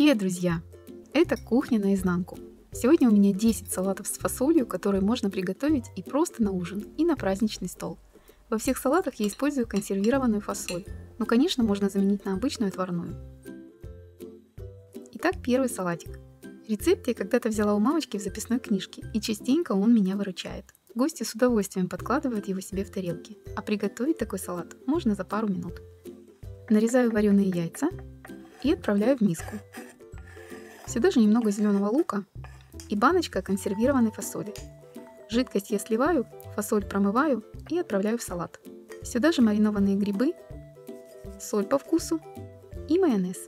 Привет, друзья! Это кухня наизнанку. Сегодня у меня 10 салатов с фасолью, которые можно приготовить и просто на ужин, и на праздничный стол. Во всех салатах я использую консервированную фасоль, но, конечно, можно заменить на обычную отварную. Итак, первый салатик. Рецепт я когда-то взяла у мамочки в записной книжке, и частенько он меня выручает. Гости с удовольствием подкладывают его себе в тарелки, а приготовить такой салат можно за пару минут. Нарезаю вареные яйца и отправляю в миску. Сюда же немного зеленого лука и баночка консервированной фасоли. Жидкость я сливаю, фасоль промываю и отправляю в салат. Сюда же маринованные грибы, соль по вкусу и майонез.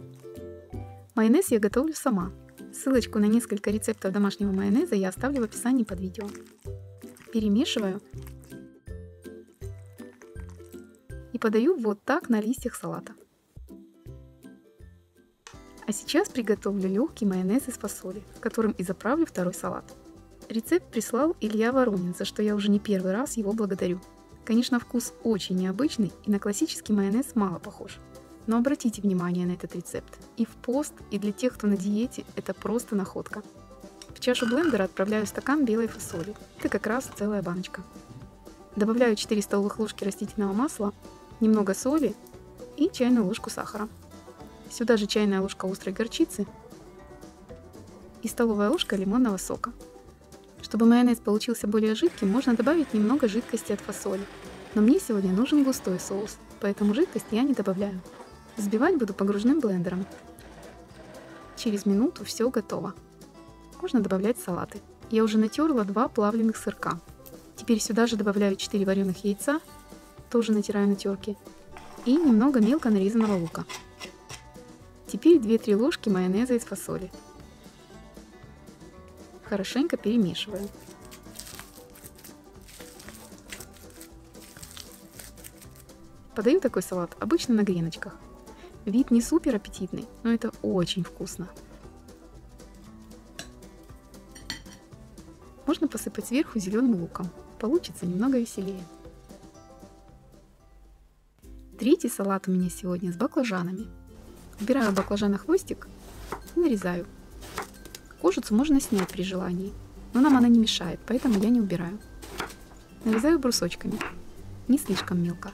Майонез я готовлю сама. Ссылочку на несколько рецептов домашнего майонеза я оставлю в описании под видео. Перемешиваю и подаю вот так на листьях салата. А сейчас приготовлю легкий майонез из фасоли, которым и заправлю второй салат. Рецепт прислал Илья Воронин, за что я уже не первый раз его благодарю. Конечно, вкус очень необычный и на классический майонез мало похож. Но обратите внимание на этот рецепт. И в пост, и для тех, кто на диете, это просто находка. В чашу блендера отправляю стакан белой фасоли. Это как раз целая баночка. Добавляю 4 столовых ложки растительного масла, немного соли и чайную ложку сахара. Сюда же чайная ложка острой горчицы и столовая ложка лимонного сока. Чтобы майонез получился более жидким, можно добавить немного жидкости от фасоли. Но мне сегодня нужен густой соус, поэтому жидкость я не добавляю. Взбивать буду погружным блендером. Через минуту все готово. Можно добавлять салаты. Я уже натерла два плавленных сырка. Теперь сюда же добавляю 4 вареных яйца, тоже натираю на терке, и немного мелко нарезанного лука. Теперь 2-3 ложки майонеза из фасоли. Хорошенько перемешиваю. Подаю такой салат обычно на греночках. Вид не супер аппетитный, но это очень вкусно. Можно посыпать сверху зеленым луком. Получится немного веселее. Третий салат у меня сегодня с баклажанами. Убираю баклажан на хвостик и нарезаю. Кожицу можно снять при желании, но нам она не мешает, поэтому я не убираю. Нарезаю брусочками, не слишком мелко.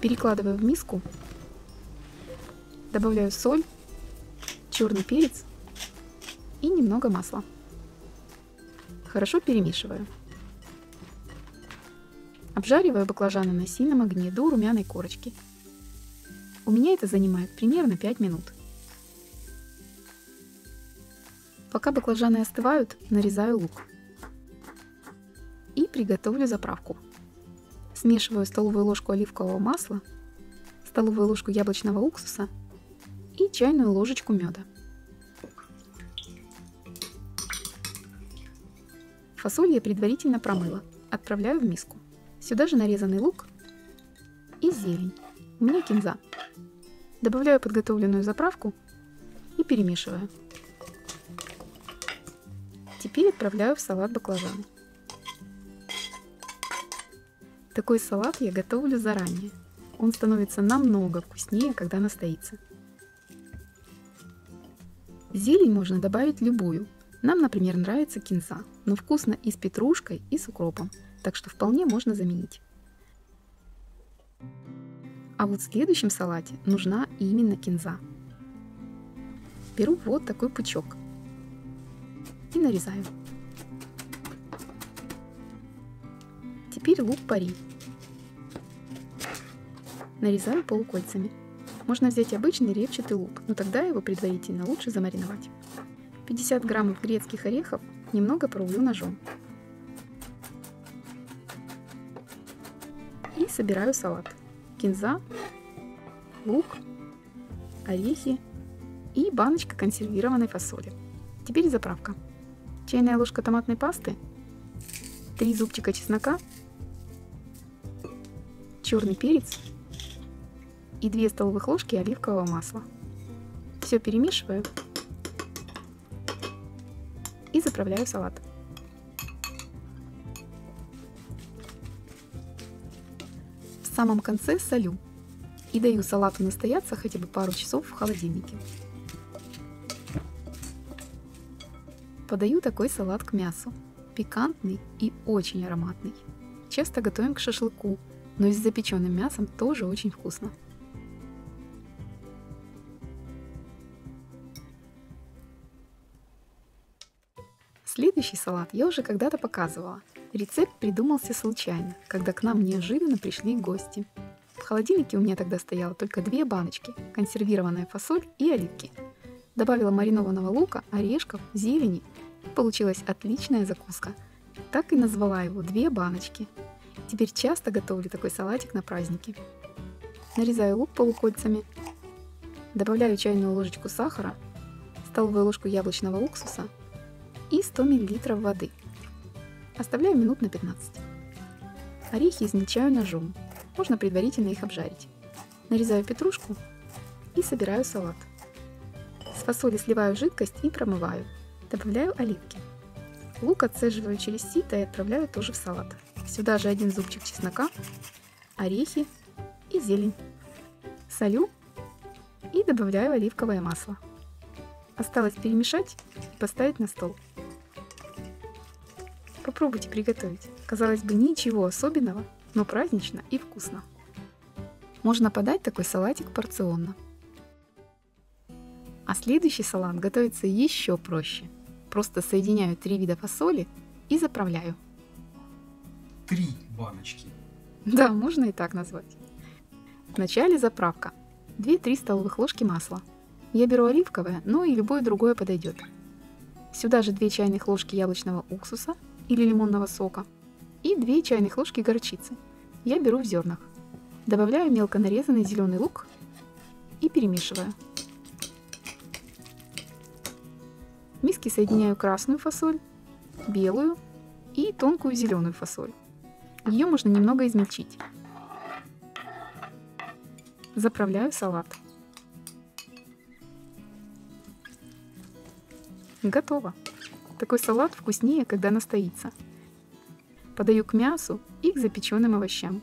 Перекладываю в миску, добавляю соль, черный перец и немного масла. Хорошо перемешиваю. Обжариваю баклажаны на сильном огне до румяной корочки. У меня это занимает примерно 5 минут. Пока баклажаны остывают, нарезаю лук. И приготовлю заправку. Смешиваю столовую ложку оливкового масла, столовую ложку яблочного уксуса и чайную ложечку меда. Фасоль я предварительно промыла. Отправляю в миску. Сюда же нарезанный лук и зелень. У меня кинза. Добавляю подготовленную заправку и перемешиваю. Теперь отправляю в салат баклажаны. Такой салат я готовлю заранее. Он становится намного вкуснее, когда настоится. Зелень можно добавить любую. Нам, например, нравится кинза, но вкусно и с петрушкой, и с укропом так что вполне можно заменить. А вот в следующем салате нужна именно кинза. Беру вот такой пучок и нарезаю. Теперь лук пари. Нарезаю полукольцами. Можно взять обычный репчатый лук, но тогда его предварительно лучше замариновать. 50 граммов грецких орехов немного порублю ножом. Собираю салат. Кинза, лук, орехи и баночка консервированной фасоли. Теперь заправка. Чайная ложка томатной пасты, 3 зубчика чеснока, черный перец и 2 столовых ложки оливкового масла. Все перемешиваю и заправляю салат. В самом конце солю. и даю салату настояться хотя бы пару часов в холодильнике. Подаю такой салат к мясу. Пикантный и очень ароматный. Часто готовим к шашлыку, но и с запеченным мясом тоже очень вкусно. Салат я уже когда-то показывала. Рецепт придумался случайно, когда к нам неожиданно пришли гости. В холодильнике у меня тогда стояло только две баночки, консервированная фасоль и оливки. Добавила маринованного лука, орешков, зелени. Получилась отличная закуска. Так и назвала его «две баночки». Теперь часто готовлю такой салатик на праздники. Нарезаю лук полукольцами, добавляю чайную ложечку сахара, столовую ложку яблочного уксуса – и 100 мл воды. Оставляю минут на 15. Орехи измельчаю ножом. Можно предварительно их обжарить. Нарезаю петрушку и собираю салат. С фасоли сливаю жидкость и промываю. Добавляю оливки. Лук отцеживаю через сито и отправляю тоже в салат. Сюда же один зубчик чеснока, орехи и зелень. Солю и добавляю оливковое масло. Осталось перемешать и поставить на стол. Попробуйте приготовить. Казалось бы, ничего особенного, но празднично и вкусно. Можно подать такой салатик порционно. А следующий салат готовится еще проще. Просто соединяю три вида фасоли и заправляю. Три баночки. Да, можно и так назвать. Вначале заправка. 2-3 столовых ложки масла. Я беру оливковое, но и любое другое подойдет. Сюда же 2 чайных ложки яблочного уксуса – или лимонного сока и 2 чайных ложки горчицы. Я беру в зернах. Добавляю мелко нарезанный зеленый лук и перемешиваю. В миске соединяю красную фасоль, белую и тонкую зеленую фасоль. Ее можно немного измельчить. Заправляю салат. Готово. Такой салат вкуснее, когда настоится. Подаю к мясу и к запеченным овощам.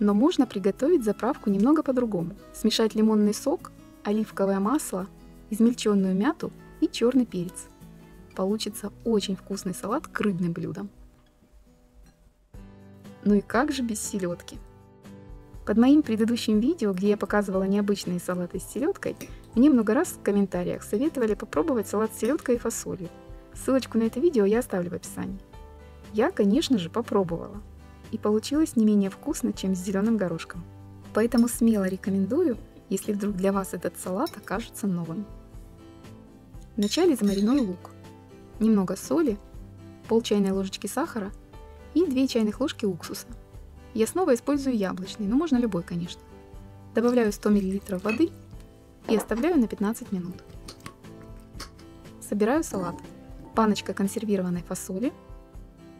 Но можно приготовить заправку немного по-другому. Смешать лимонный сок, оливковое масло, измельченную мяту и черный перец. Получится очень вкусный салат к рыбным блюдам. Ну и как же без селедки? Под моим предыдущим видео, где я показывала необычные салаты с селедкой, мне много раз в комментариях советовали попробовать салат с селедкой и фасолью. Ссылочку на это видео я оставлю в описании. Я, конечно же, попробовала. И получилось не менее вкусно, чем с зеленым горошком. Поэтому смело рекомендую, если вдруг для вас этот салат окажется новым. Вначале замариную лук, немного соли, пол чайной ложечки сахара и 2 чайных ложки уксуса. Я снова использую яблочный, но можно любой, конечно. Добавляю 100 мл воды и оставляю на 15 минут. Собираю салат. Паночка консервированной фасоли,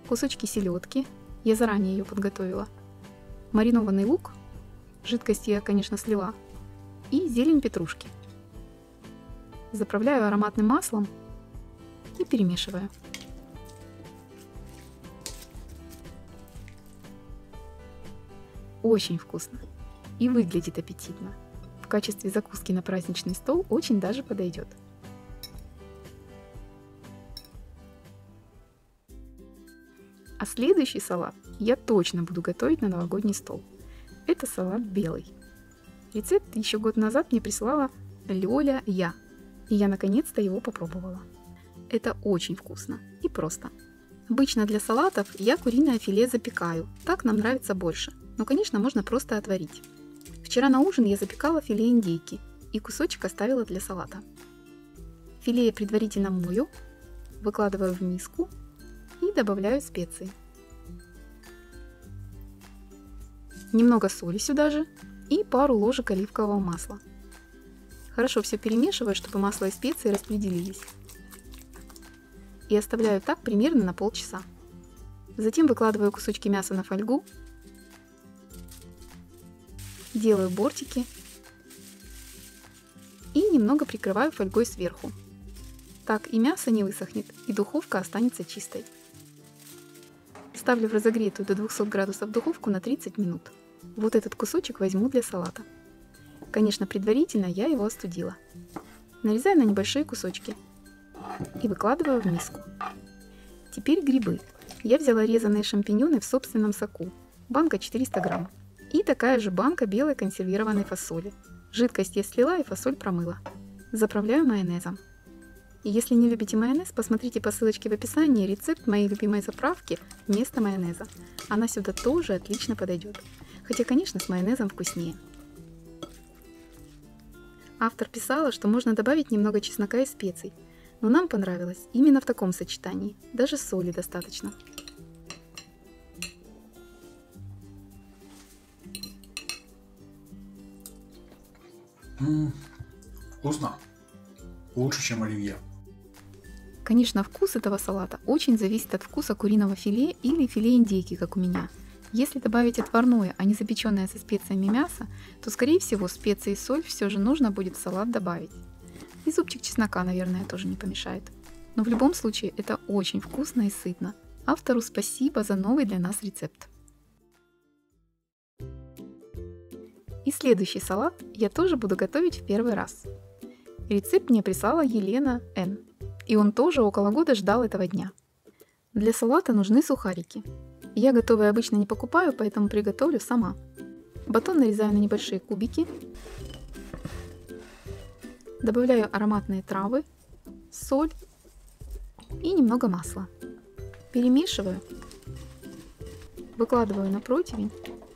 кусочки селедки, я заранее ее подготовила, маринованный лук, жидкость я, конечно, слила, и зелень петрушки. Заправляю ароматным маслом и перемешиваю. Очень вкусно и выглядит аппетитно качестве закуски на праздничный стол очень даже подойдет. А следующий салат я точно буду готовить на новогодний стол. Это салат белый. Рецепт еще год назад мне прислала Лёля Я, и я наконец-то его попробовала. Это очень вкусно и просто. Обычно для салатов я куриное филе запекаю, так нам нравится больше, но конечно можно просто отварить. Вчера на ужин я запекала филе индейки и кусочек оставила для салата. Филе я предварительно мою, выкладываю в миску и добавляю специи. Немного соли сюда же и пару ложек оливкового масла. Хорошо все перемешиваю, чтобы масло и специи распределились. И оставляю так примерно на полчаса. Затем выкладываю кусочки мяса на фольгу делаю бортики и немного прикрываю фольгой сверху. Так и мясо не высохнет, и духовка останется чистой. Ставлю в разогретую до 200 градусов духовку на 30 минут. Вот этот кусочек возьму для салата. Конечно, предварительно я его остудила. Нарезаю на небольшие кусочки и выкладываю в миску. Теперь грибы. Я взяла резанные шампиньоны в собственном соку. Банка 400 грамм. И такая же банка белой консервированной фасоли. Жидкость я слила и фасоль промыла. Заправляю майонезом. Если не любите майонез, посмотрите по ссылочке в описании рецепт моей любимой заправки вместо майонеза. Она сюда тоже отлично подойдет. Хотя, конечно, с майонезом вкуснее. Автор писала, что можно добавить немного чеснока и специй, но нам понравилось именно в таком сочетании. Даже соли достаточно. Вкусно. Лучше, чем оливье. Конечно, вкус этого салата очень зависит от вкуса куриного филе или филе индейки, как у меня. Если добавить отварное, а не запеченное со специями мясо, то, скорее всего, специи и соль все же нужно будет в салат добавить. И зубчик чеснока, наверное, тоже не помешает. Но в любом случае, это очень вкусно и сытно. Автору спасибо за новый для нас рецепт. И следующий салат я тоже буду готовить в первый раз. Рецепт мне прислала Елена Н. И он тоже около года ждал этого дня. Для салата нужны сухарики. Я готовые обычно не покупаю, поэтому приготовлю сама. Батон нарезаю на небольшие кубики. Добавляю ароматные травы, соль и немного масла. Перемешиваю. Выкладываю на противень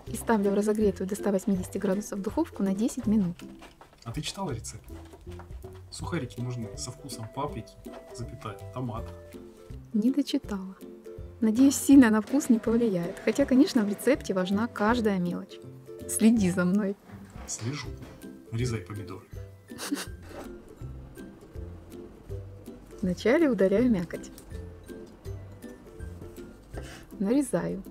и ставлю в разогретую до 180 градусов духовку на 10 минут. А ты читала рецепт? Сухарики нужны со вкусом паприки, запятая, томата. Не дочитала. Надеюсь, сильно на вкус не повлияет. Хотя, конечно, в рецепте важна каждая мелочь. Следи за мной. Слежу. Нарезай помидоры. Вначале удаляю мякоть. Нарезаю.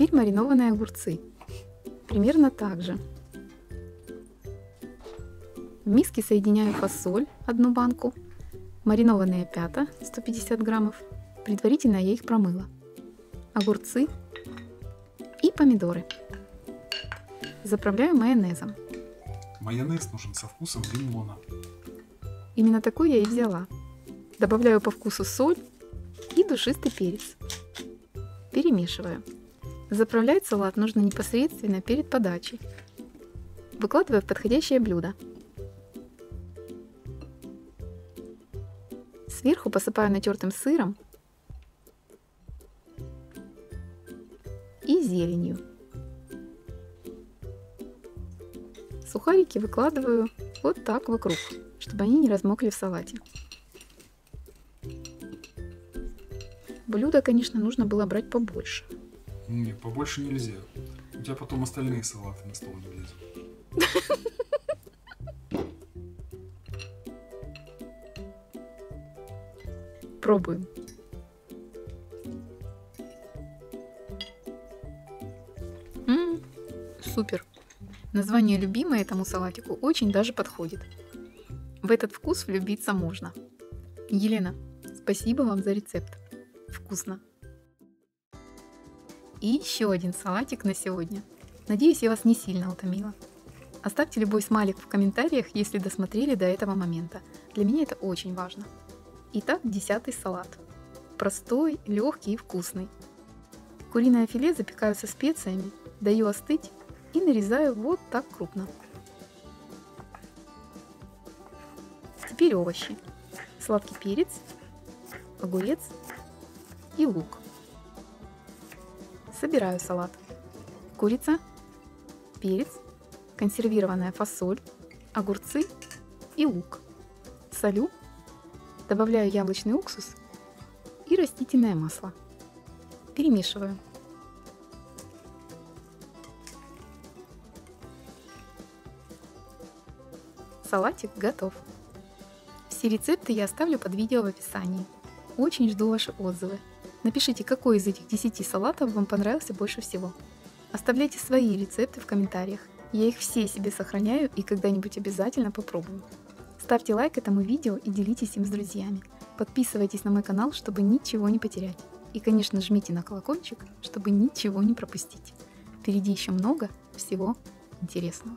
Теперь маринованные огурцы. Примерно так же. В миске соединяю фасоль, одну банку, маринованные пята, 150 граммов. Предварительно я их промыла. Огурцы и помидоры. Заправляю майонезом. Майонез нужен со вкусом лимона. Именно такой я и взяла. Добавляю по вкусу соль и душистый перец. Перемешиваю. Заправлять салат нужно непосредственно перед подачей. Выкладываю в подходящее блюдо. Сверху посыпаю натертым сыром и зеленью. Сухарики выкладываю вот так вокруг, чтобы они не размокли в салате. Блюдо, конечно, нужно было брать побольше. Не, побольше нельзя. У тебя потом остальные салаты на стол не влезут. Пробуем. М, супер. Название любимое этому салатику очень даже подходит. В этот вкус влюбиться можно. Елена, спасибо вам за рецепт. Вкусно. И еще один салатик на сегодня. Надеюсь, я вас не сильно утомила. Оставьте любой смайлик в комментариях, если досмотрели до этого момента. Для меня это очень важно. Итак, десятый салат. Простой, легкий и вкусный. Куриное филе запекаю со специями, даю остыть и нарезаю вот так крупно. Теперь овощи. Сладкий перец, огурец и лук. Собираю салат. Курица, перец, консервированная фасоль, огурцы и лук. Солю, добавляю яблочный уксус и растительное масло. Перемешиваю. Салатик готов. Все рецепты я оставлю под видео в описании. Очень жду ваши отзывы. Напишите, какой из этих 10 салатов вам понравился больше всего. Оставляйте свои рецепты в комментариях. Я их все себе сохраняю и когда-нибудь обязательно попробую. Ставьте лайк этому видео и делитесь им с друзьями. Подписывайтесь на мой канал, чтобы ничего не потерять. И, конечно, жмите на колокольчик, чтобы ничего не пропустить. Впереди еще много всего интересного.